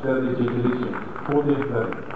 Sterblicher Intelligenz, ohne Interesse.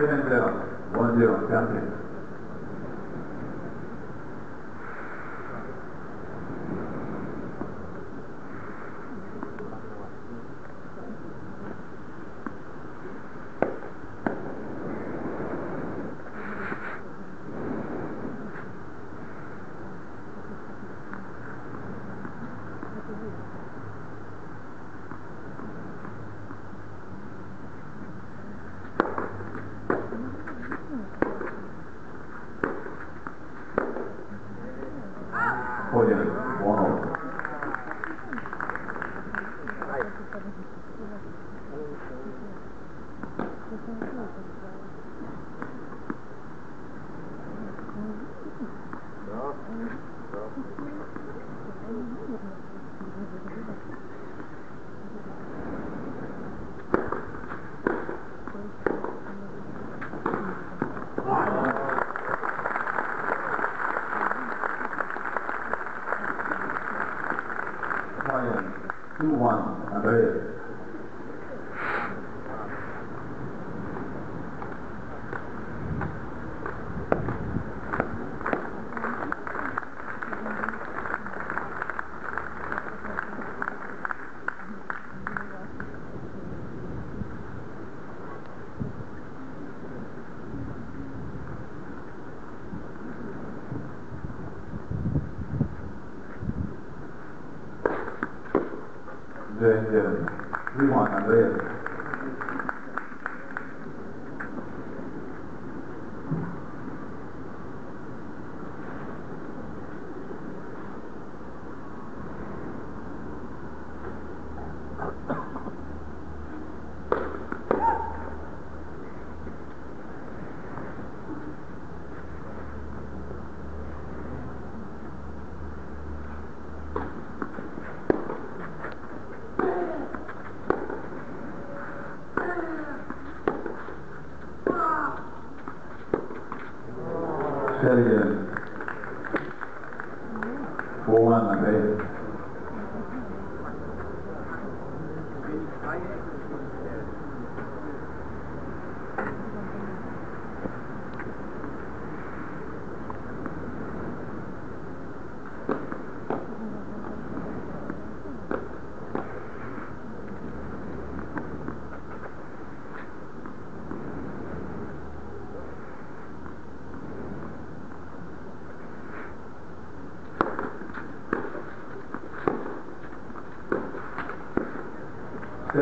谢谢大家，晚安，再见。郭姐，我好。对。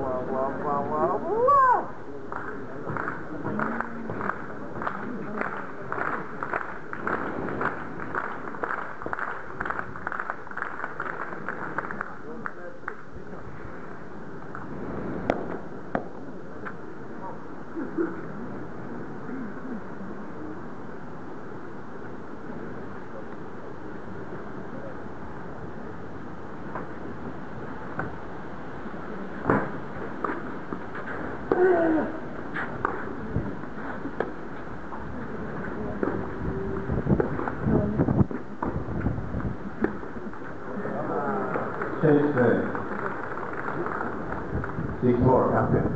uau, uau, uau, uau. Stage 6 four, Captain.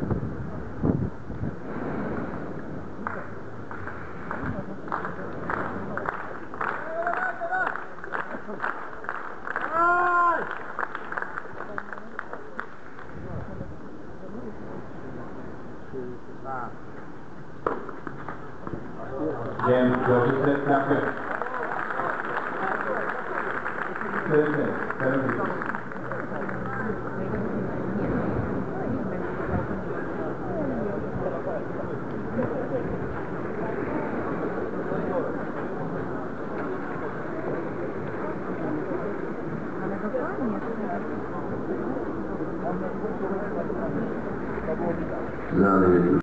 Now